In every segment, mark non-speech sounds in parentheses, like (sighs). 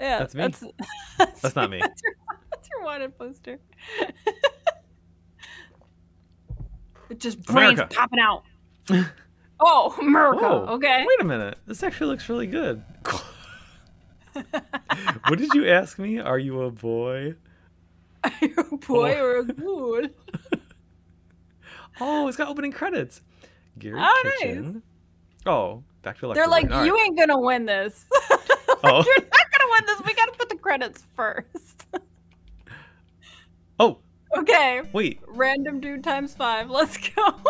Yeah, That's me? That's, (laughs) that's, That's not me. That's your, that's your wanted poster. it just brains America. popping out. (laughs) oh, America. Whoa, Okay. Wait a minute. This actually looks really good. (laughs) what did you ask me? Are you a boy? Are you a boy Oh. or a oh. ghoul? Oh, it's got opening credits. Gary Oh, nice. Oh, back to They're like, Electrobrain. All you ain't gonna win this. Oh. You're not gonna win this. We gotta put the credits first. Oh, okay. wait, Random dude times five. Let's go.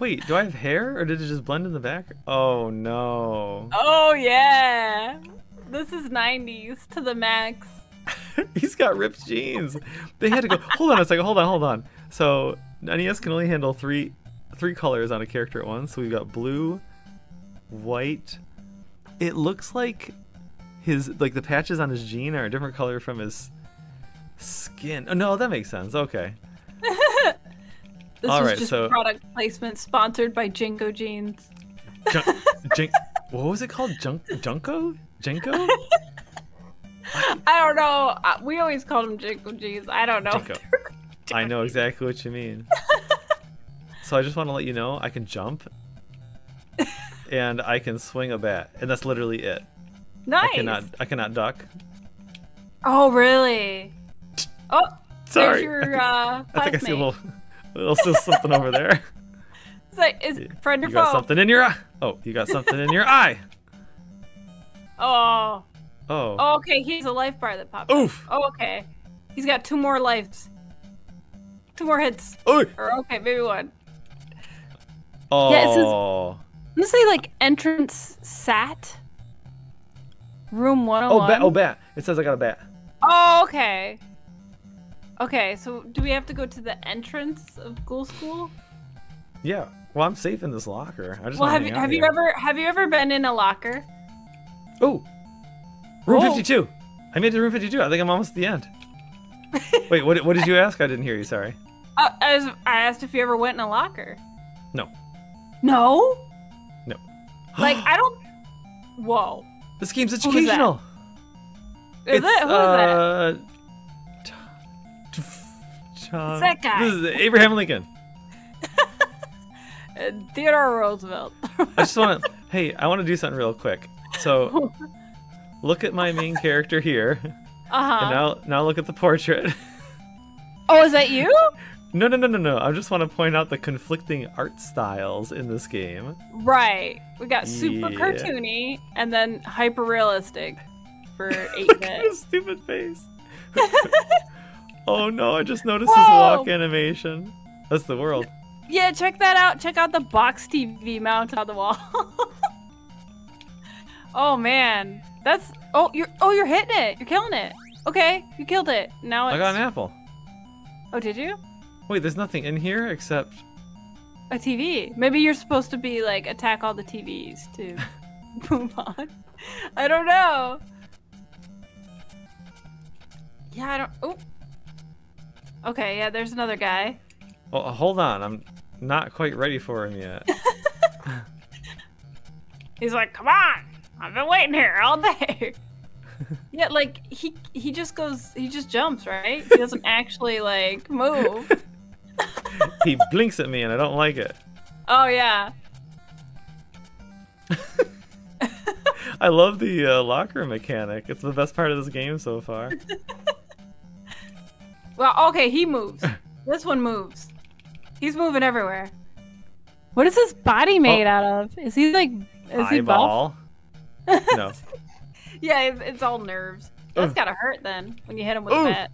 wait. Do I have hair, or did it just blend in the back? Oh no. Oh yeah. This is 90s to the max. (laughs) He's got ripped jeans. They had to go. Hold on a second. Hold on. Hold on. So NES can only handle three, three colors on a character at once. So we've got blue, white. It looks like his like the patches on his jean are a different color from his skin. Oh no, that makes sense. Okay. (laughs) This All was right, just so- product placement sponsored by JNCO Jeans. Jun- (laughs) Jink. What was it called? Junk. Junko. Jinko. (laughs) I don't know. Uh, We always called them JNCO Jeans. I don't know. Jinko. I know exactly what you mean. so I just want to let you know I can jump, and I can swing a bat, and that's literally it. Nice. I cannot. I cannot duck. Oh, really? (laughs) Oh, Sorry. there's your (laughs) uh, I think I see a classmate. (laughs) little, little still something over there. It's like, is friend or You got foe? something in your eye. Oh, you got something in your eye. Oh. Oh. oh, okay. He's a life bar that popped. up. Oof. Oh, okay. He's got two more lives. Two more hits. Oh. Or okay, maybe one. Oh. Yeah, it says- I'm gonna say like entrance sat. Room 101. oh, bat. Oh, bat. It says I got a bat. Oh, okay. Okay, so do we have to go to the entrance of Ghoul School? Yeah. Well, I'm safe in this locker. I just Well, have you have you ever have you ever been in a locker? Oh. Room Oh. 52. I made it to room 52. I think I'm almost at the end. (laughs) Wait, what, what did you ask? I didn't hear you. Sorry. Uh, as I asked if you ever went in a locker. No. No. No. Like (gasps) I don't. Whoa. This game's that? educational. Is it's, it? Who is that? uh, Ch- John- that guy. This is Abraham Lincoln. (laughs) Uh, Theodore Roosevelt. I just want to. hey, I want to do something real quick. So, look at my main character here, Uh huh. and now now look at the portrait. Oh, is that you? (laughs) no, no, no, no, no. I just want to point out the conflicting art styles in this game. Right. We got super Yeah. cartoony and then hyper realistic for (laughs) eight Look at his bit. stupid face. (laughs) oh no! I just noticed his walk animation. That's the world. Yeah, check that out. Check out the box TV mounted on the wall. (laughs) oh man, that's oh you're oh you're hitting it. You're killing it. Okay, you killed it. Now it's I got an apple. oh did you Wait, there's nothing in here except. a TV? Maybe you're supposed to be like attack all the TVs to (laughs) move on. I don't know. Yeah, I don't. Oh. Okay, yeah. There's another guy. Well, uh, hold on. I'm not quite ready for him yet. (laughs) (laughs) He's like, "Come on, I've been waiting here all day." yeah, like he he just goes, he just jumps, right? He doesn't actually like move. He blinks at me and I don't like it. Oh yeah, (laughs) I love the uh, locker mechanic. It's the best part of this game so far. (laughs) well, okay, he moves. (laughs) this one moves. He's moving everywhere. What is his body made out of? Is he like? Is he buff? No. Yeah, it's, it's all nerves. That's Ugh. gotta hurt then when you hit him with Ooh. a bat.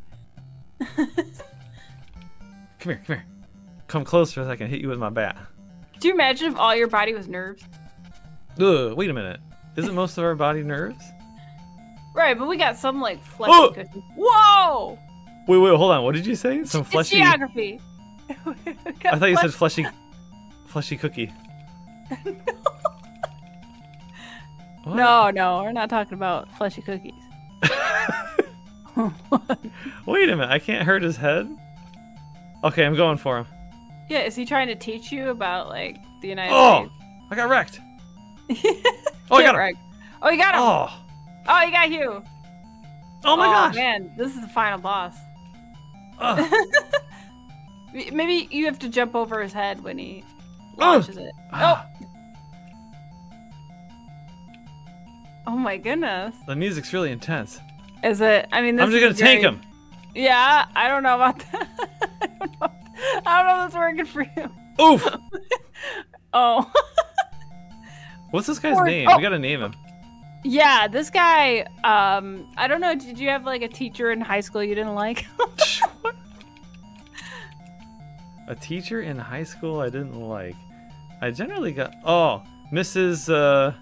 Come here, come here. Come closer so I can hit you with my bat. Do you imagine if all your body was nerves? Ugh, wait a minute. Isn't most of our body nerves? Right, but we got some like fleshy Oh! cookies. Whoa! Wait, wait, hold on. What did you say? Some fleshy. It's geography. (laughs) I thought you said fleshy, fleshy cookie. (laughs) What? No, no, we're not talking about fleshy cookies. (laughs) Wait a minute. I can't hurt his head. Okay, I'm going for him. Yeah, is he trying to teach you about like the United Oh, I got wrecked. (laughs) Oh, I got him. wrecked. Oh, you got him. Oh, Oh, you got you. Oh my gosh! man, this is the final boss. Ugh. (laughs) Maybe you have to jump over his head when he launches it. Oh, Ah, oh my goodness. the music's really intense. Is it? I mean, this I'm just gonna is tank him. Yeah, I don't know about that. (laughs) I don't know. I don't know if that's working for you. Oof! (laughs) Oh. What's this guy's Or- name? oh. We gotta name him. yeah, this guy, um, I don't know, did you have like a teacher in high school you didn't like? (laughs) A teacher in high school I didn't like. I generally got oh Mrs. Uh.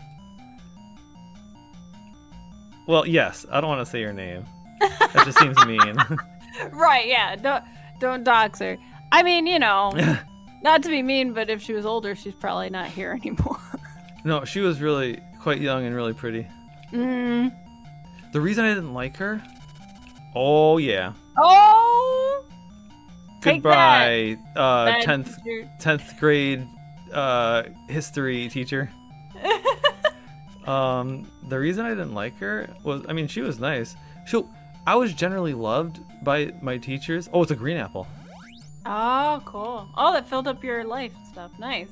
Well, yes. I don't want to say your name. That just seems mean. (laughs) right, yeah. Don't don't dox her. I mean, you know, (laughs) not to be mean, but if she was older, she's probably not here (laughs) anymore. no, she was really quite young and really pretty. mm. The reason I didn't like her. Oh yeah. Oh. Goodbye, uh, tenth tenth grade uh history teacher. (laughs) Um, the reason I didn't like her was, I mean, she was nice. She, I was generally loved by my teachers. Oh, it's a green apple. Oh, cool. Oh, that filled up your life stuff. Nice.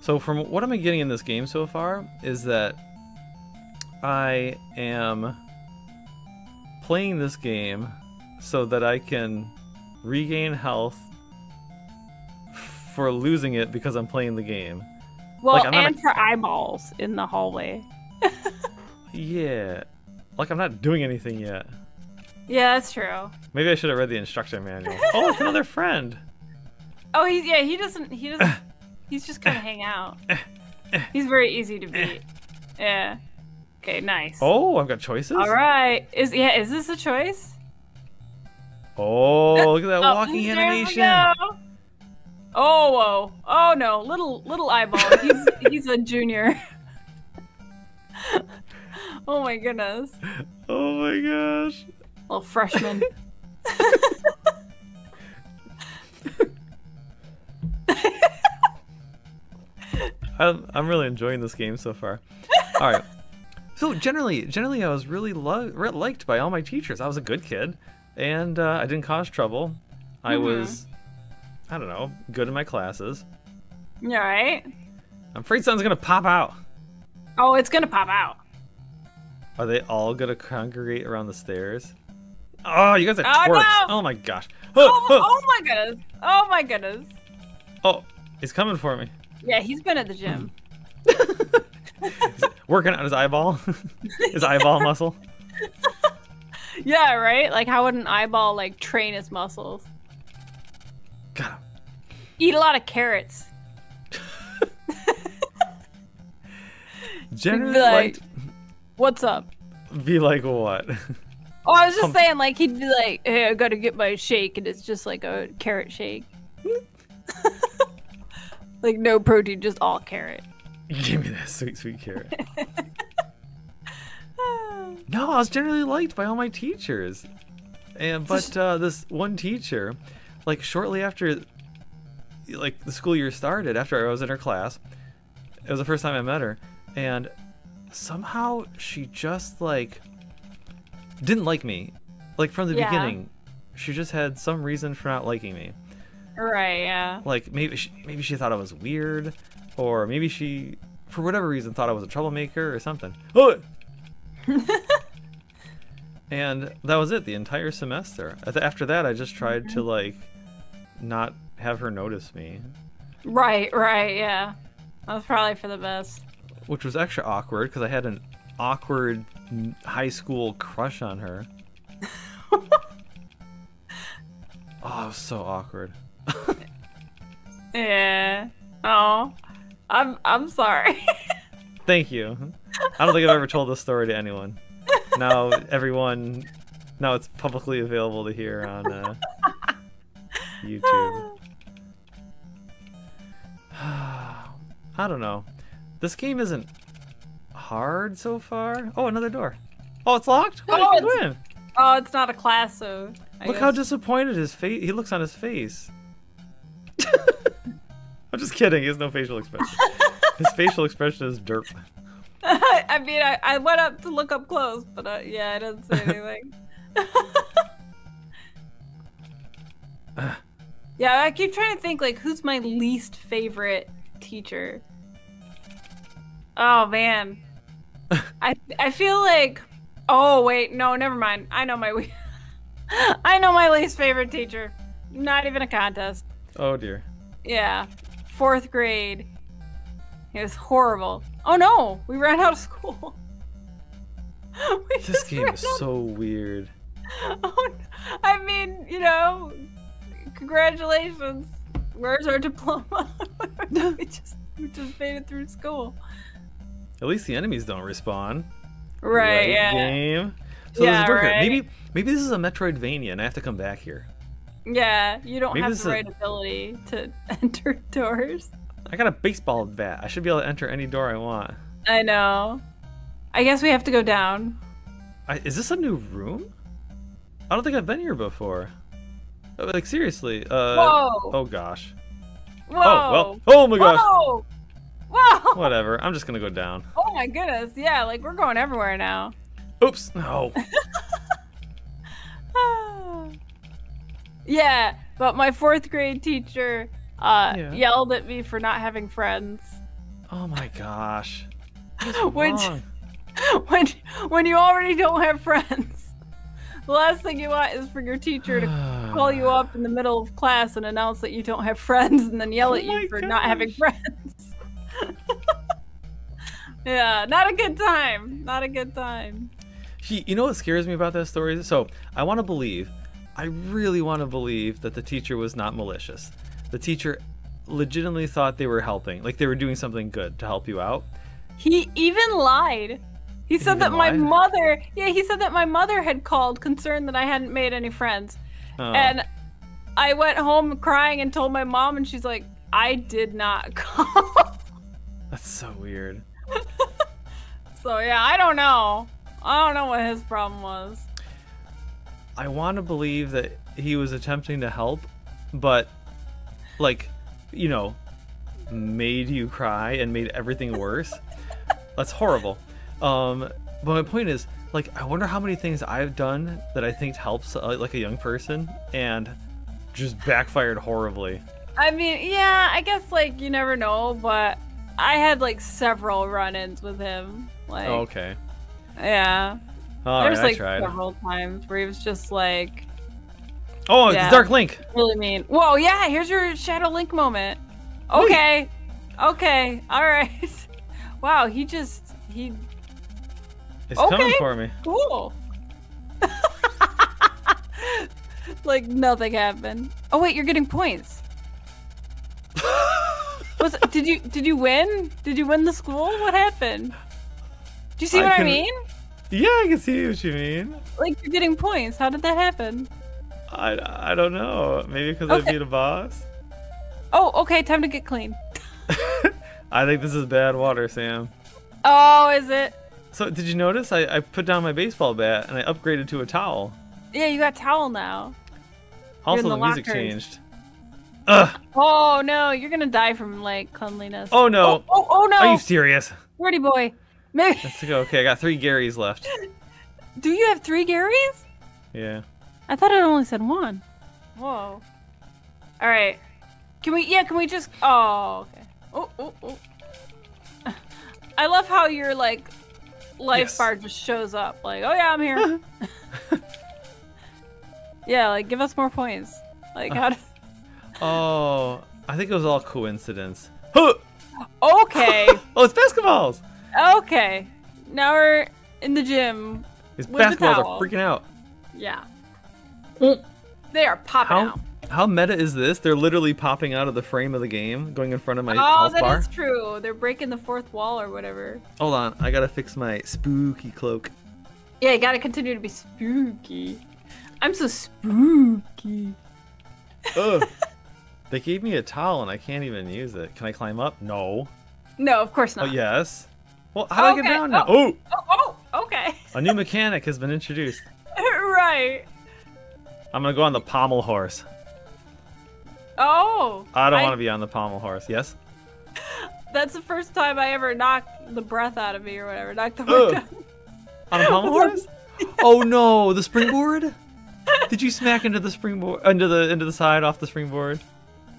So from what I'm I getting in this game so far is that I am playing this game so that I can regain health for losing it because I'm playing the game. Well, Like, I'm not a- and for eyeballs in the hallway. (laughs) Yeah. Like I'm not doing anything yet. Yeah, that's true. Maybe I should have read the instruction manual. (laughs) Oh, it's another friend. Oh, he's yeah. He doesn't. He doesn't. he's just gonna hang out. He's very easy to beat. Yeah. Okay. Nice. Oh, I've got choices. All right. Is yeah. Is this a choice? Oh, look at that (laughs) Oh, walking there we animation. go. Oh, whoa. Oh no, little little eyeball. He's (laughs) he's a junior. oh my goodness. Oh my gosh. Little freshman. I'm, I'm really enjoying this game so far. All right. (laughs) So generally, generally, I was really lo- liked by all my teachers. I was a good kid, and uh, I didn't cause trouble. I Mhm. was, I don't know, good in my classes. All right. I'm afraid something's gonna pop out. Oh, it's gonna pop out. Are they all gonna congregate around the stairs? Oh, you guys are Oh, twerps! no! Oh my gosh! (laughs) Oh, oh my goodness. Oh my goodness. oh, he's coming for me. Yeah, he's been at the gym. (laughs) Working on his eyeball, (laughs) his eyeball muscle. Yeah, right? Like how would an eyeball like train its muscles? Got him. Eat a lot of carrots. Generally, like- liked What's up? be like what? Oh, I was just Pump- saying, like he'd be like, "Hey, I gotta get my shake," and it's just like a carrot shake. (laughs) like no protein, just all carrot. (laughs) Give me that sweet, sweet carrot. (laughs) No, I was generally liked by all my teachers. And but uh, this one teacher, like shortly after like the school year started, after I was in her class, it was the first time I met her, and somehow she just like didn't like me. Like from the Yeah. beginning. She just had some reason for not liking me. Right? Yeah. Like maybe she, maybe she thought I was weird, or maybe she, for whatever reason, thought I was a troublemaker or something. Oh! (laughs) and that was it the entire semester. After that, I just tried to mm-hmm. like not have her notice me, Right. Right. Yeah. That was probably for the best. which was extra awkward because I had an awkward high school crush on her. (laughs) oh, so awkward. (laughs) Yeah. Oh, I'm I'm sorry. (laughs) Thank you. I don't think I've ever told this story to anyone. Now everyone, now it's publicly available to hear on uh, YouTube. (sighs) I don't know. This game isn't hard so far. Oh, another door. Oh, it's locked. Oh, it's- win? oh, it's not a class, so. I Look how disappointed his face. He looks on his face. (laughs) I'm just kidding. He has no facial expression. (laughs) his facial expression is derp. (laughs) I mean, I, I went up to look up close, but uh, yeah, I didn't say anything. yeah, I keep trying to think like who's my least favorite teacher. Oh man, I I feel like. Oh wait, no, never mind. I know my (laughs) I know my least favorite teacher. Not even a contest. Oh dear. Yeah, fourth grade. It was horrible. Oh no, we ran out of school. (laughs) This game is so weird. (laughs) Oh, I mean, you know, congratulations. Where's our diploma? we just we just made it through school. At least the enemies don't respawn. Right. right yeah. Game. So yeah, right. Maybe maybe this is a Metroidvania, and I have to come back here. Yeah, you don't maybe have the right a... ability to (laughs) enter doors. I got a baseball bat. I should be able to enter any door I want. I know. I guess we have to go down. I, is this a new room? I don't think I've been here before. Uh, like seriously. Uh, Whoa. Oh gosh. Whoa. Oh well. Oh my gosh. Whoa. Whoa. Whatever. I'm just gonna go down. Oh my goodness. Yeah, like we're going everywhere now. Oops. No. (laughs) yeah, but my fourth grade teacher uh, yeah. yelled at me for not having friends. Oh my gosh. (laughs) Which, (laughs) when when you already don't have friends, the last thing you want is for your teacher to (sighs) call you up in the middle of class and announce that you don't have friends, and then yell oh at you for gosh. not having friends. (laughs) yeah, not a good time. Not a good time. She, you know what scares me about that story? So I want to believe, I really want to believe that the teacher was not malicious the teacher legitimately thought they were helping, like they were doing something good to help you out. He even lied. He said that my mother, yeah, he said that my mother had called concerned that I hadn't made any friends. Oh. And I went home crying and told my mom, and she's like, I did not (laughs) call. That's so weird. (laughs) so, yeah, I don't know. I don't know what his problem was. I want to believe that he was attempting to help, but like, you know, made you cry and made everything worse. (laughs) That's horrible. Um, but my point is, like, I wonder how many things I've done that I think helps, uh, like, a young person, and just backfired horribly. I mean, yeah, I guess like you never know, but I had like several run-ins with him. Like, oh, okay. Yeah. All There's right, like several times where he was just like, Oh, yeah. it's Dark Link. Really mean. Whoa, yeah, here's your Shadow Link moment. Okay. Wait. Okay. All right. (laughs) Wow, he just he It's okay. coming for me. Cool. (laughs) like nothing happened. Oh wait, you're getting points. Was did you did you win? Did you win the school? What happened? Do you see I what can... I mean? Yeah, I can see what you mean. Like you're getting points. How did that happen? I, I don't know. Maybe because okay. I beat a boss? Oh, okay. Time to get clean. (laughs) I think this is bad water, Sam. Oh, is it? So, did you notice? I, I put down my baseball bat and I upgraded to a towel. Yeah, you got towel now. Also, the, the music changed. Ugh. Oh no, you're gonna die from like cleanliness. Oh no. Oh, oh, oh no. Are you serious? Wordy boy. Maybe. Let's go. Okay, I got three Garys left. Do you have three Garys? Yeah. I thought it only said one. Whoa. All right. Can we? Yeah. Can we just? Oh. Okay. Oh. Oh. Oh. I love how your like life yes. bar just shows up. Like, oh yeah, I'm here. (laughs) (laughs) yeah. Like, give us more points. Like, uh-huh. how? Oh, I think it was all coincidence. (gasps) okay. (laughs) oh, it's basketballs. Okay. Now we're in the gym. These basketballs are freaking out. Yeah. They are popping how, out. How meta is this? They're literally popping out of the frame of the game, going in front of my oh, bar. Oh, that is true. They're breaking the fourth wall or whatever. Hold on, I gotta fix my spooky cloak. Yeah, you gotta continue to be spooky. I'm so spooky. Ugh. (laughs) they gave me a towel and I can't even use it. Can I climb up? No. No, of course not. Oh, yes. Well, how do okay. I get down now? Oh. oh. Oh, oh, okay. a new mechanic has been introduced. (laughs) right. I'm gonna go on the pommel horse. Oh. I don't I... want to be on the pommel horse. Yes. (laughs) That's the first time I ever knocked the breath out of me or whatever. Knocked the. On a pommel (laughs) horse? oh no, the springboard? Did you smack into the springboard into the into the side off the springboard?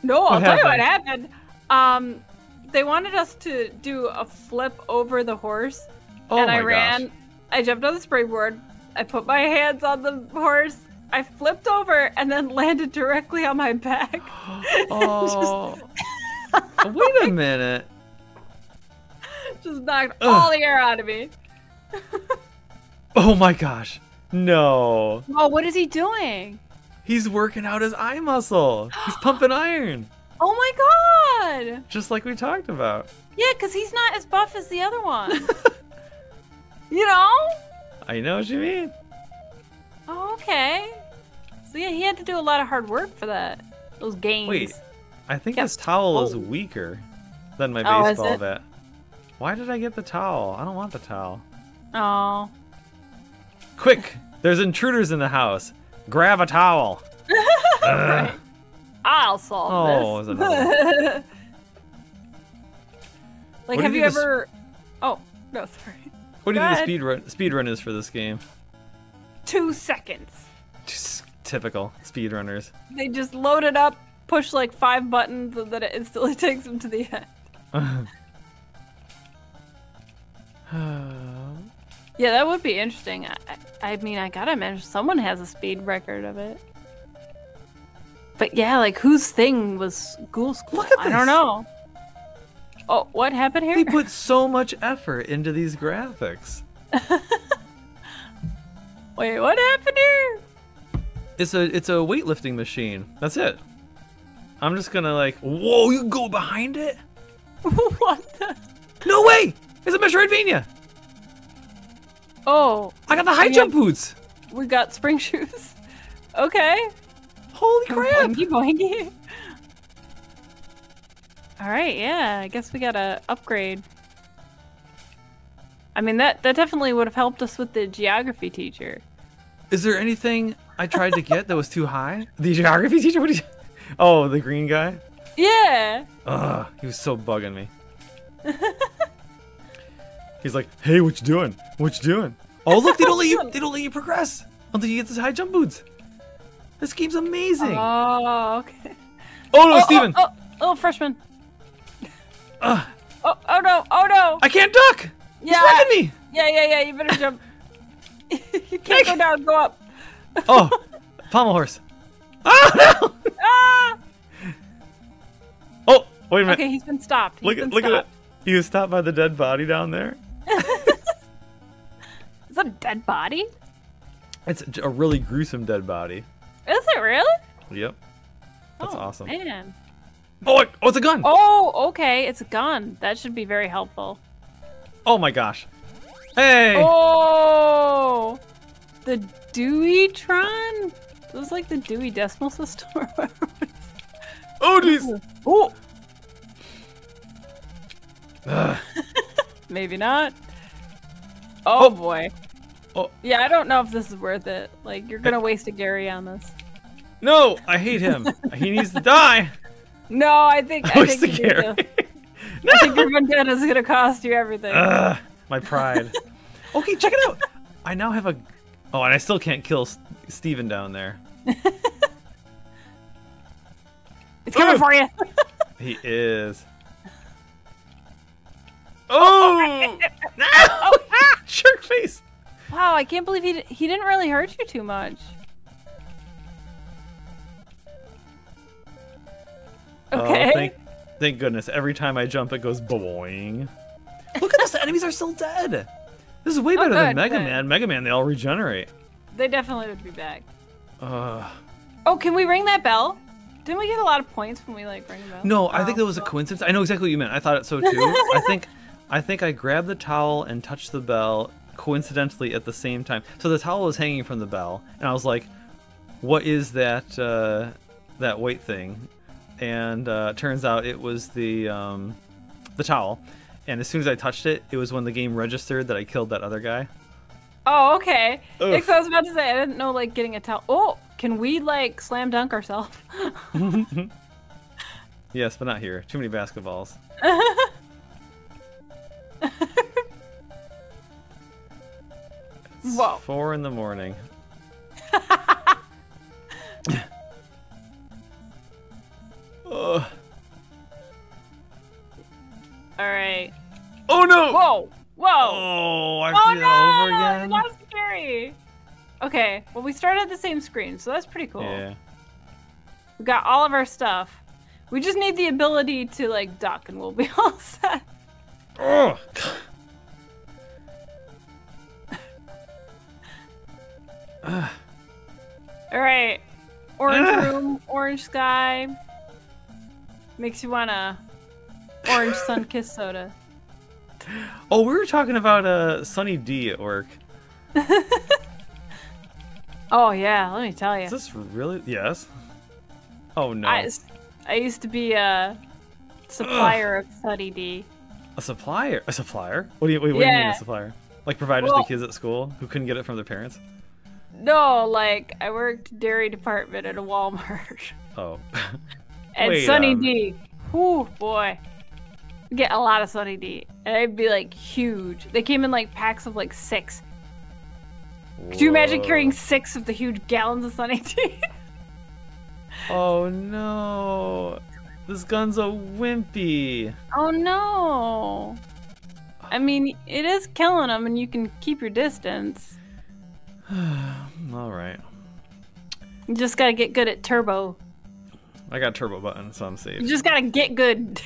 No, I'll tell you what happened. Um, they wanted us to do a flip over the horse, Oh and I ran. gosh. I jumped on the springboard. I put my hands on the horse. I flipped over and then (laughs) landed directly on my back. (gasps) (laughs) Oh. (laughs) Wait a minute. Just knocked Ugh. all the air out of me. Oh my gosh. No. Oh, what is he doing? He's working out his eye muscle. He's pumping (gasps) iron. Oh my god! Just like we talked about. Yeah, because he's not as buff as the other one. (laughs) you know? I know what you mean. Oh, okay. So yeah, he had to do a lot of hard work for that. Those gains. Wait. I think Yep. this towel is Oh. weaker than my Oh, baseball bat. Why did I get the towel? I don't want the towel. Oh. Quick! There's intruders in the house. Grab a towel. Right. I'll solve Oh, this. is another like, What have you you think the ever? Oh no, sorry. What do you Go think the speed run, speed run is for this game? Two seconds. Just typical speedrunners. They just load it up, push like five buttons, and then it instantly takes them to the end. Yeah, that would be interesting. I, I I mean, I gotta imagine someone has a speed record of it. But yeah, like whose thing was Ghoul School? Look at this. I don't know. Oh, what happened here? they put so much effort into these graphics. (laughs) Wait, what happened here? It's a it's a weightlifting machine. That's it. I'm just gonna like, whoa! You go behind it? (laughs) what the? No way! It's a Metroidvania. Oh, I got the high jump boots. we got spring (laughs) shoes. Okay. Holy crap! Boingy boingy. All right, yeah. I guess we gotta upgrade. I mean that that definitely would have helped us with the geography teacher. Is there anything I tried to get that was too high? The geography teacher? What did you? (laughs) Oh, the green guy. Yeah. Ugh, he was so bugging me. (laughs) He's like, "Hey, what you doing? What you doing?" Oh, look, they don't let you. They don't let you progress until you get this high jump boots. This game's amazing. Oh, okay. oh no, oh, Steven! Oh, oh, oh, freshman. Ugh, Oh, oh no, oh no. I can't duck. He's Yeah. wrecking me. Yeah, yeah, yeah. You better jump. (laughs) you can't go down. Go up. (laughs) Oh, pommel horse. (laughs) Oh no! Ah! Oh, wait a minute. Okay, he's been stopped. He's look been at look at it. stopped. He was stopped by the dead body down there. (laughs) Is that a dead body? It's a really gruesome dead body. Is it really? Yep. That's oh, awesome. Man. Oh, oh, it's a gun. Oh, okay. It's a gun. That should be very helpful. Oh my gosh. Hey. Oh, the Deweytron. It was like the Dewey Decimal System or whatever. Oh jeez. Oh, Ugh. Maybe not. Oh, Oh. boy. Oh. Yeah, I don't know if this is worth it. Like, you're gonna waste a Gary on this. No, I hate him. (laughs) he needs to die. No, I think I Where's think, the you need Gary? to, (laughs) I think your vendetta is gonna cost you everything. Ugh, my pride. (laughs) okay, check it out. I now have a. Oh, and I still can't kill S- Steven down there. it's coming Ugh. for you. He is. Oh! (laughs) oh (laughs) no! Shark face. wow, I can't believe he d- he didn't really hurt you too much. Oh, okay. Oh, thank, thank goodness. Every time I jump, it goes boing. Look at this. The enemies are still dead. This is way Oh, better than Mega good. Man. Mega Man, they all regenerate. They definitely would be back. Ugh. Oh, can we ring that bell? Didn't we get a lot of points when we like ring the bell? No, I think Oh. that was a coincidence. I know exactly what you meant. I thought it so too. (laughs) I think I think I grabbed the towel and touched the bell coincidentally at the same time. So the towel was hanging from the bell, and I was like, "What is that uh, that weight thing?" And uh, turns out it was the um, the towel. And as soon as I touched it, it was when the game registered that I killed that other guy. Oh, okay. Because I was about to say I didn't know like getting a towel. Oh, can we like slam dunk ourselves? (laughs) Yes, but not here. Too many basketballs. (laughs) Whoa. Four in the morning. Ugh. (laughs) All right. Oh no! Whoa! Whoa! Oh, I Oh that over no! again. That's scary. Okay, well we started at the same screen, so that's pretty cool. Yeah. We got all of our stuff. We just need the ability to like duck, and we'll be (laughs) all set. Oh. All right. Orange Ah. room, orange sky. Makes you wanna orange sun (laughs) kiss soda. Oh, we were talking about uh, Sunny D at work. (laughs) Oh yeah, let me tell you. Is this really? Yes. Oh no. I, I used to be a supplier of Sunny D. A supplier? A supplier? What do you wait? What do you mean a supplier? Like providers Well- to kids at school who couldn't get it from their parents? No, like I worked dairy department at a Walmart. (laughs) Oh. (laughs) And Wait, Sunny um, D. Whew, boy. Get a lot of Sunny D. And they'd be like huge. They came in like packs of like six. Could you imagine carrying six of the huge gallons of Sunny D? (laughs) Oh no. This gun's a wimpy. oh no. I mean, it is killing them and you can keep your distance. (sighs) All right. You just gotta get good at turbo. I got turbo button, so I'm safe. You just gotta get good.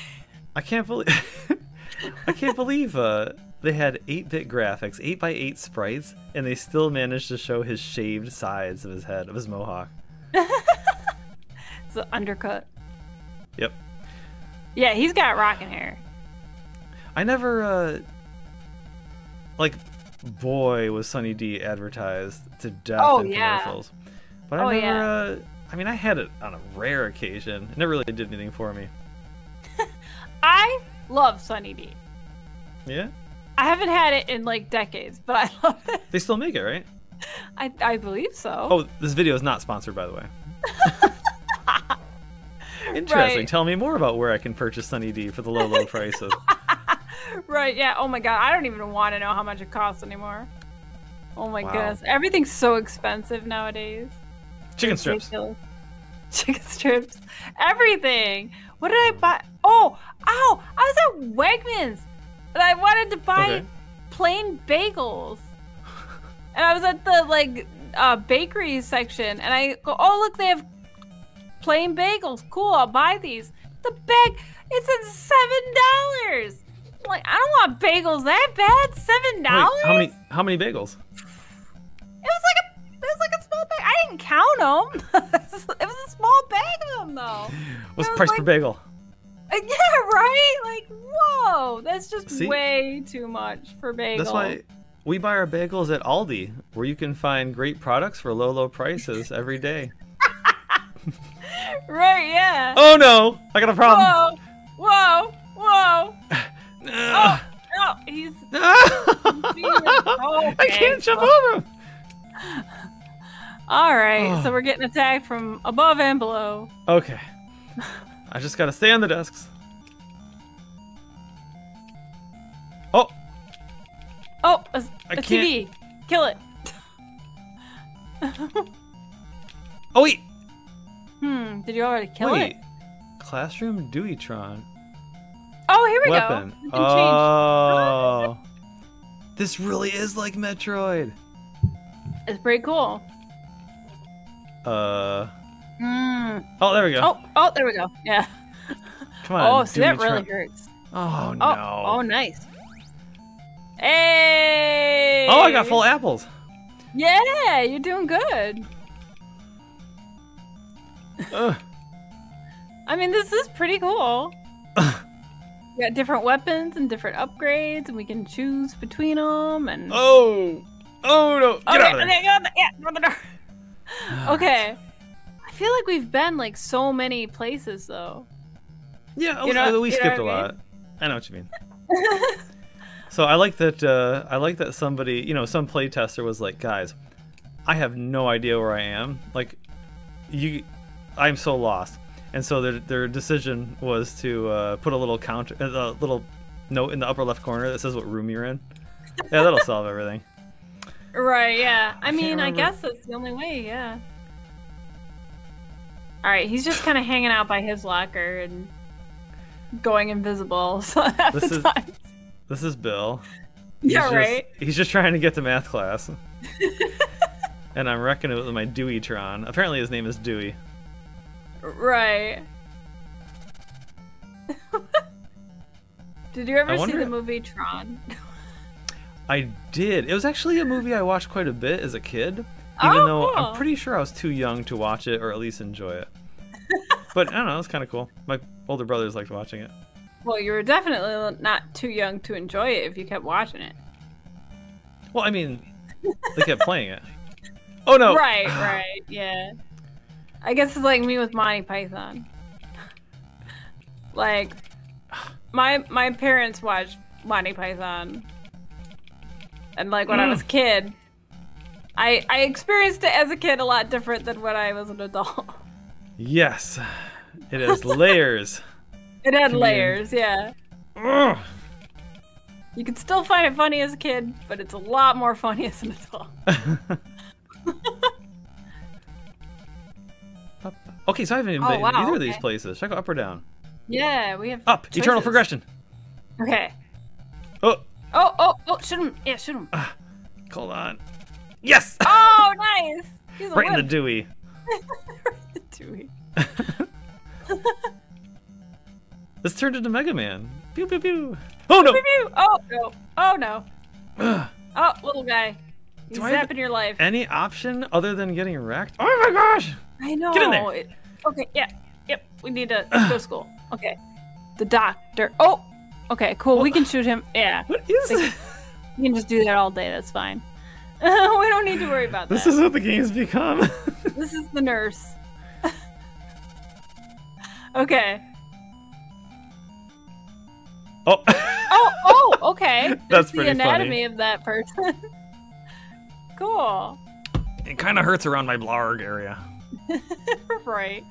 I can't believe (laughs) I can't believe uh they had 8-bit graphics, 8 by 8 sprites, and they still managed to show his shaved sides of his head, of his mohawk. (laughs) It's an undercut. Yep. Yeah, he's got rocking hair. I never uh like boy was Sunny D advertised to death Oh, in yeah. commercials. But Oh, I never yeah. uh I mean I had it on a rare occasion. It never really did anything for me. (laughs) I love Sunny D. Yeah? I haven't had it in like decades, but (laughs) I love it. They still make it, right? I, I believe so. Oh, this video is not sponsored by the way. (laughs) (laughs) Interesting. Right. Tell me more about where I can purchase Sunny D for the low, low prices. (laughs) Right, yeah. Oh my god, I don't even want to know how much it costs anymore. Oh my Wow. goodness. Everything's so expensive nowadays. Chicken strips. Ridiculous. (laughs) Chicken strips. Everything. What did I buy? Oh, ow! I was at Wegmans and I wanted to buy Okay. plain bagels. And I was at the like uh, bakery section and I go, oh look, they have plain bagels. Cool, I'll buy these. The bag, it's said seven dollars. Like I don't want bagels that bad. Seven dollars. how many how many bagels? It was like a, it was like a small bag. I didn't count them. (laughs) it was a small bag of them though. What's the price per bagel? (laughs) Yeah, right. Like whoa, that's just See? way too much for bagels. That's why we buy our bagels at Aldi, where you can find great products for low, low prices every day. (laughs) (laughs) Right? Yeah. Oh no! I got a problem. Whoa! Whoa! Whoa! Ah. (sighs) Oh, he's (laughs) I can't jump over him. (laughs) all right. Oh. So (sighs) we're getting attacked from above and below. Okay. I just gotta stay on the desks. Oh, Oh, a, can't- TV. Kill it. oh wait, Hmm. Did you already kill wait. it? Classroom Deweytron Oh, here we weapon. go. Oh, this really is like Metroid. It's pretty cool. Uh, Hmm. oh, there we go. Oh, oh, there we go. Yeah. Come on. Oh, see that really hurts. Oh Oh, no. oh, nice. Hey. Oh, I got full apples. Yeah, you're doing good. Ugh. I mean, this is pretty cool. we got different weapons and different upgrades, and we can choose between them. And Oh, oh no! Get okay, out of there. okay, go the- yeah, go the door. okay. I feel like we've been like so many places though. Yeah, You know- we you know skipped a what lot. I know what you mean. (laughs) so I like that. Uh, I like that somebody, you know, some playtester was like, "Guys, I have no idea where I am. Like, you, I'm so lost." And so their their decision was to uh, put a little counter, a little note in the upper left corner that says what room you're in. Yeah, that'll solve everything. Right, yeah. I, I mean, I guess that's the only way, yeah. Alright, he's just kind of hanging out by his locker and going invisible (laughs) so this is. This is Bill. He's yeah, just, right? He's just trying to get to math class. (laughs) and I'm wrecking it with my Deweytron. Apparently his name is Dewey. Right. Did you ever see the movie Tron? (laughs) I did. It was actually a movie I watched quite a bit as a kid. Even Oh, though cool. I'm pretty sure I was too young to watch it or at least enjoy it. but I don't know, it was kind of cool. My older brothers liked watching it. Well, you were definitely not too young to enjoy it if you kept watching it. Well, I mean, they kept playing it. Oh no! (laughs) Right, ah. right, yeah. I guess it's like me with Monty Python. Like, my my parents watched Monty Python, and like when I was a mm. kid, I I experienced it as a kid a lot different than when I was an adult. Yes, it has layers. (laughs) It had layers, yeah. Ugh. You could still find it funny as a kid, but it's a lot more funny as an adult. (laughs) okay, so I haven't even Oh, been in wow, either of these places. Should I go up or down? Yeah, we have Up! Eternal progression. Okay. Oh, Oh, oh, oh! Shoot him! Yeah, shoot him! Ah, hold on. Yes! Oh, nice! He's a right in the wimp. Dewey. (laughs) the Dewey. (laughs) This turned into Mega Man. Pew pew pew. Oh no! Pew, pew. Oh no! Oh no! (sighs) Oh, little guy. He's Do I have- zapping your life. Any option other than getting wrecked? Oh my gosh! I know. Get in there. It- okay, yeah, yep. We need to (clears throat) go to school. Okay. The doctor. Oh. Okay, cool. We can oh. shoot him. Yeah, What is Like- we can just do that all day. That's fine. (laughs) we don't need to worry about This This is what the game's become. (laughs) This is the nurse. (laughs) okay. oh. Oh, oh, okay. That's the anatomy of that person. cool. It kind of hurts around my blarg area. (laughs) right.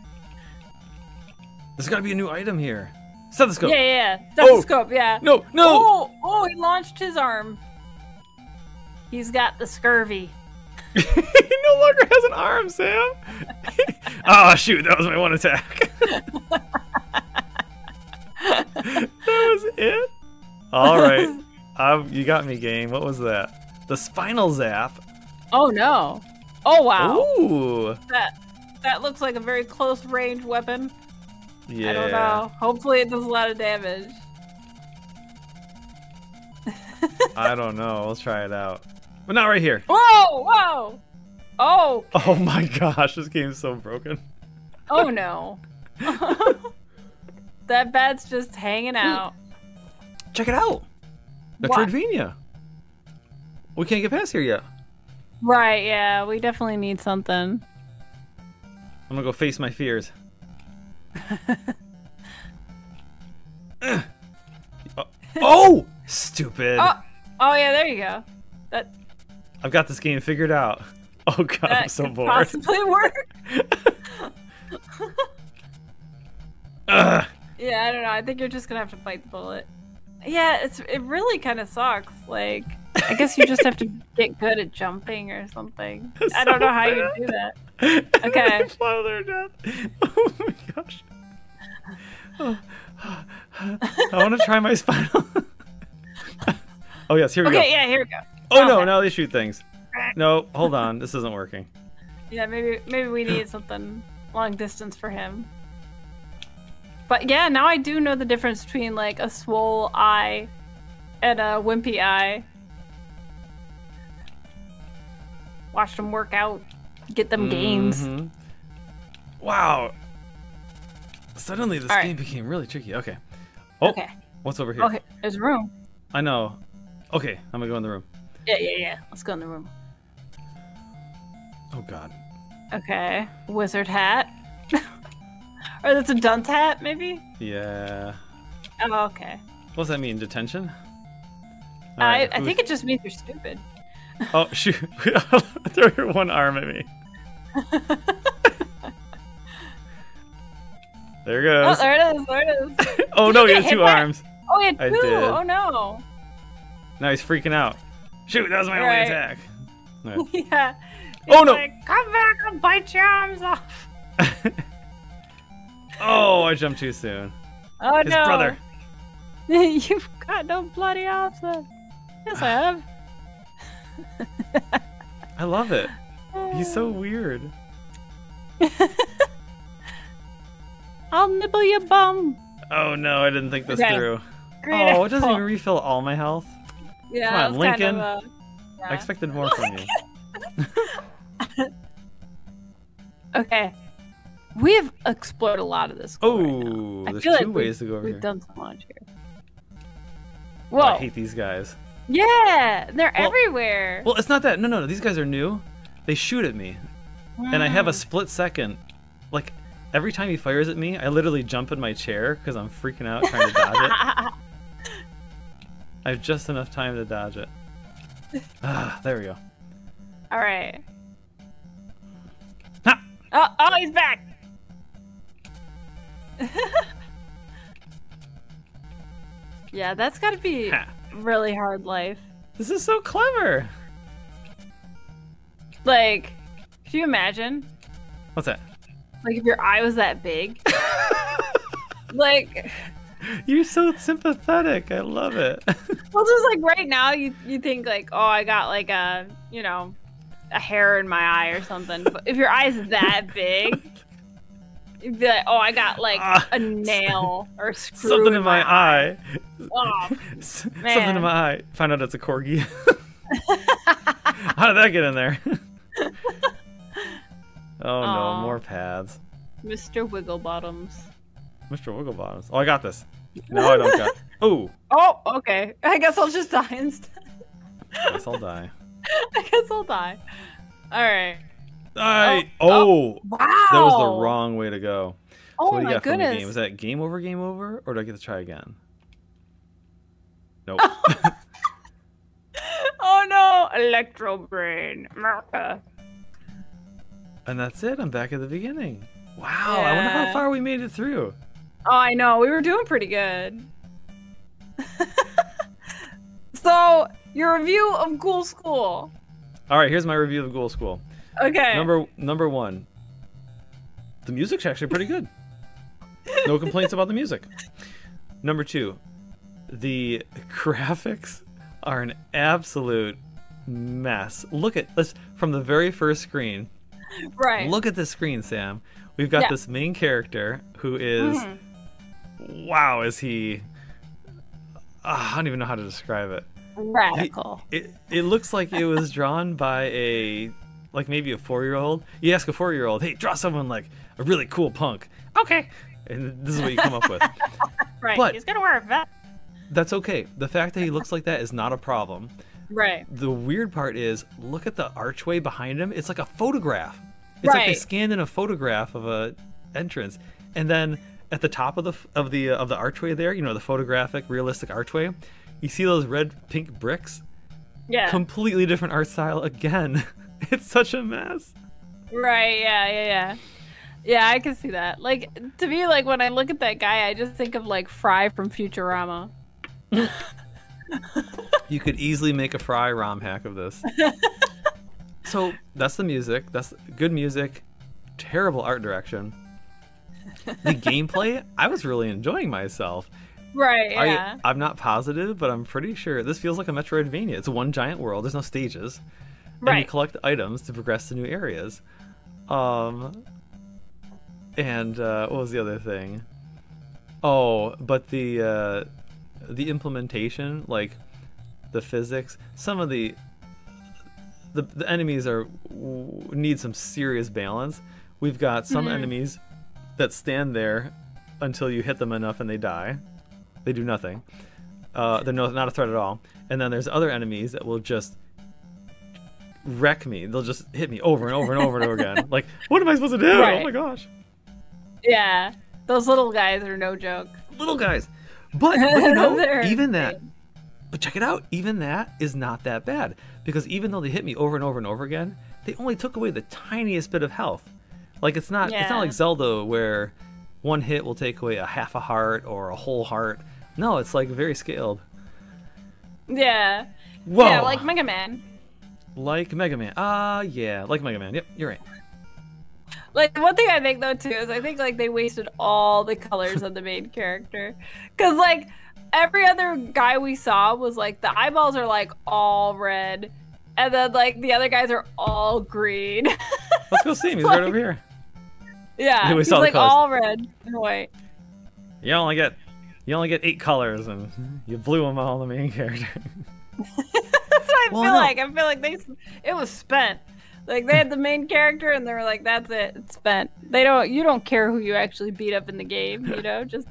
There's got to be a new item here. Stethoscope. Yeah, yeah. Oh. Stethoscope, yeah. No, no. Oh, oh, he launched his arm. He's got the scurvy. (laughs) he no longer has an arm, Sam. oh (laughs) shoot, that was my one attack. that was it. All right, um, you got me, game. What was that? The spinal zap. Oh no. Oh wow. Ooh. That that looks like a very close range weapon. Yeah. I don't know. Hopefully it does a lot of damage. (laughs) I don't know. Let's try it out. But not right here. Whoa, whoa. Oh, (laughs) Oh my gosh, this game's so broken. oh no. (laughs) that bat's just hanging out. Check it out. What? Metroidvania. We can't get past here yet. Right, yeah, we definitely need something. I'm gonna go face my fears. Ugh. (laughs) oh, stupid! Oh, oh yeah, there you go. That I've got this game figured out. (laughs) Oh god, I'm that so could bored. possibly work. (laughs) Ugh. Yeah, I don't know. I think you're just gonna have to bite the bullet. Yeah, it's it really kind of sucks. Like, I guess you just have to get good at jumping or something. I don't know how you do that. Okay. Follow their death. Oh my gosh. Oh. (sighs) I want to try my spinal. (laughs) oh yes, here we Okay, go. Okay, yeah, here we go. Oh, oh no, okay. now they shoot things. No, hold on, this isn't working. (laughs) Yeah, maybe maybe we need something long distance for him. But yeah, now I do know the difference between like a swole eye and a wimpy eye. Watch them work out, get them gains. Mhm. Wow. Suddenly this All right. game became really tricky. Okay. Oh, Okay. what's over here? Okay, there's a room. I know. Okay, I'm gonna go in the room. Yeah, yeah, yeah. Let's go in the room. Oh god. Okay. Wizard hat. (laughs) or that's a dunce hat, maybe? Yeah. Oh, okay. What does that mean? Detention? I, I think it just means you're stupid. Oh shoot! (laughs) (laughs) Throw your one arm at me. (laughs) there it Oh, goes. there it is. There it is. oh Did no, you you get have two hit arms. Oh, yeah, two. I did. Oh no. Now he's freaking out. Shoot, that was my right. only attack. Right. yeah. Oh, he's oh no! Like, Come back! I'll bite your arms off. oh, I jumped too soon. Oh His no! brother. You've got no bloody arms then. Yes, I have. I love it. He's so (sighs) weird. (laughs) I'll nibble your bum. Oh no, I didn't think this okay. through. Great oh, it doesn't even (laughs) refill all my health. Yeah, Come on, Lincoln. Kind of, uh, yeah. I expected more from you. (laughs) okay. We've explored a lot of this. Oh, right there's two like ways to go over we've here. We've done so much here. Whoa. Oh, I hate these guys. Yeah, they're well, everywhere. Well, it's not that. No, no, no. These guys are new. They shoot at me. Mm. And I have a split second. Like, every time he fires at me, I literally jump in my chair because I'm freaking out trying to dodge it. (laughs) I have just enough time to dodge it. Ah, there we go. All right. Ha! Oh, oh, he's back. (laughs) yeah, that's got to be ha. Really hard life. This is so clever. Like, can you imagine? What's that? Like if your eye was that big. (laughs) like You're so sympathetic. I love it. (laughs) well, just like right now, you you think like, oh, I got like a you know, a hair in my eye or something. But if your eye's that (laughs) big, you'd be like, oh, I got like uh, a nail or screw something in, my, eye. eye. Oh, (laughs) something in my eye. Find out it's a corgi. (laughs) (laughs) How did that get in there? oh no, more pads. Mr. Wigglebottoms. Mr. Wigglebottoms. Oh, I got this. No, I don't got. Oh. Oh, okay. I guess I'll just die instead. I guess I'll die. I guess I'll die. All right. I oh, oh, wow. That was the wrong way to go. Oh so what do you got goodness. From the game? Was that game over, game over, or do I get to try again? Nope. (laughs) oh no, Electro Brain, America. And that's it. I'm back at the beginning. Wow, yeah. I wonder how far we made it through. Oh, I know. We were doing pretty good. (laughs) so, your review of Ghoul School. All right, here's my review of Ghoul School. Okay. Number number one. The music's actually pretty good. No complaints about the music. Number two, the graphics are an absolute mess. Look at this from the very first screen. Right. Look at the screen, Sam. We've got yeah. this main character who is, mm-hmm. wow, is he? Uh, I don't even know how to describe it. Radical. He, it it looks like it was drawn by a like maybe a four year old. You ask a four year old, hey, draw someone like a really cool punk. Okay, and this is what you come up with. (laughs) right. But he's gonna wear a vest. That's okay. The fact that he looks like that is not a problem. Right. The weird part is, look at the archway behind him. It's like a photograph. It's right. like they scanned in a photograph of a entrance, and then at the top of the of the uh, of the archway there, you know, the photographic, realistic archway, you see those red pink bricks. Yeah. Completely different art style again. (laughs) (laughs) it's such a mess. Right. Yeah. Yeah. Yeah. Yeah, I can see that. Like to me, like when I look at that guy, I just think of like Fry from Futurama. (laughs) you could easily make a Fry ROM hack of this. (laughs) So that's the music. That's good music. Terrible art direction. The gameplay, I was really enjoying myself. Right. Yeah. I, am not positive, but I'm pretty sure this feels like a Metroidvania. It's one giant world. There's no stages. Right. And you collect items to progress to new areas. Um. And uh, what was the other thing? Oh, but the uh, the implementation, like the physics, some of the the, the enemies are need some serious balance. We've got some mm-hmm. enemies that stand there until you hit them enough and they die. They do nothing. Uh, they're no, not a threat at all. And then there's other enemies that will just wreck me. They'll just hit me over and over and over and over again. Like, what am I supposed to do? Right. Oh my gosh. Yeah, those little guys are no joke. Little guys, but, but you (laughs) know, even that. But check it out. Even that is not that bad because even though they hit me over and over and over again, they only took away the tiniest bit of health. Like it's not yeah. it's not like Zelda where one hit will take away a half a heart or a whole heart. No, it's like very scaled. Yeah. Whoa. Yeah, like Mega Man. Like Mega Man. Ah, uh, yeah, like Mega Man. Yep, you're right. Like one thing I think though too is I think like they wasted all the colors of the main (laughs) character, because like every other guy we saw was like the eyeballs are like all red, and then like the other guys are all green. Let's go see him. He's like, right over here. (laughs) Yeah, we he's saw like all red and white. You only get you only get eight colors, and you blew them all the main character. (laughs) I well, feel no. like. I feel like they it was spent. Like they had the main character, and they were like, "That's it, it's spent." They don't. You don't care who you actually beat up in the game. You know, (laughs) just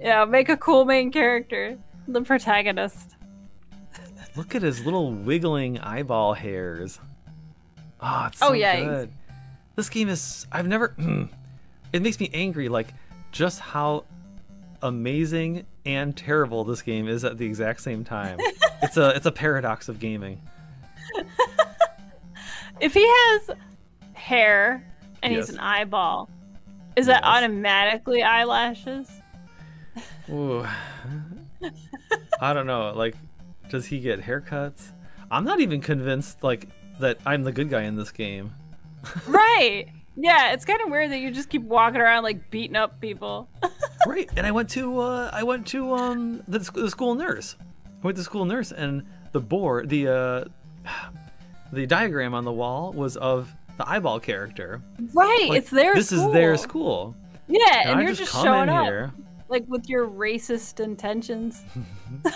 yeah, make a cool main character, the protagonist. Look at his little wiggling eyeball hairs. Ah, oh, it's so oh, yeah. good. This game is. I've never. (clears throat) it makes me angry. Like just how amazing and terrible this game is at the exact same time. (laughs) it's a it's a paradox of gaming. (laughs) if he has hair and yes. he's an eyeball, is yes. that automatically eyelashes? Ooh. I don't know. Like, does he get haircuts? I'm not even convinced like that I'm the good guy in this game. (laughs) right. Yeah, it's kind of weird that you just keep walking around like beating up people. (laughs) right, and I went to uh, I went to um, the, the school nurse. I went to school nurse, and the board, the uh, (sighs) the diagram on the wall was of the eyeball character. Right, like, it's their. This school. is their school. Yeah, and, and you're just, just showing up, here. like with your racist intentions. (laughs)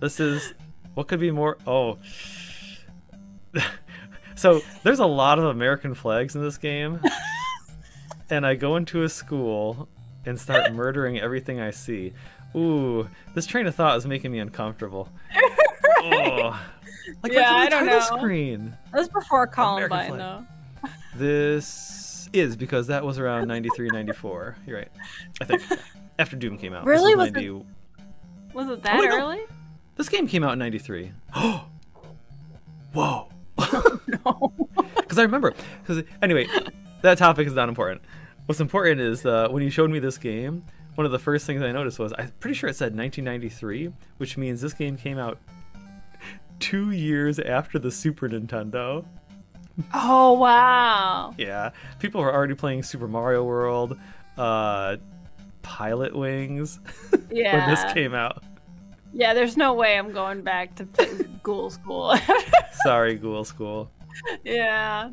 this is what could be more. Oh. (laughs) So there's a lot of American flags in this game. (laughs) and I go into a school and start murdering everything I see. Ooh, this train of thought is making me uncomfortable. (laughs) oh. Like yeah, I don't know. Screen. That was before Columbine, though. This is because that was around 93, 94. You're right. I think. After Doom came out. Really? Was, 90... it, was it that oh, early? No. This game came out in 93. (gasps) Whoa. (laughs) (laughs) no. Because I remember. Because anyway, that topic is not important. What's important is uh, when you showed me this game, one of the first things I noticed was I'm pretty sure it said 1993, which means this game came out (laughs) two years after the Super Nintendo. Oh wow! yeah, people were already playing Super Mario World, uh, Pilotwings. yeah. (laughs) when this came out. Yeah, there's no way I'm going back to (laughs) Ghoul School. Sorry, Ghoul School. Yeah.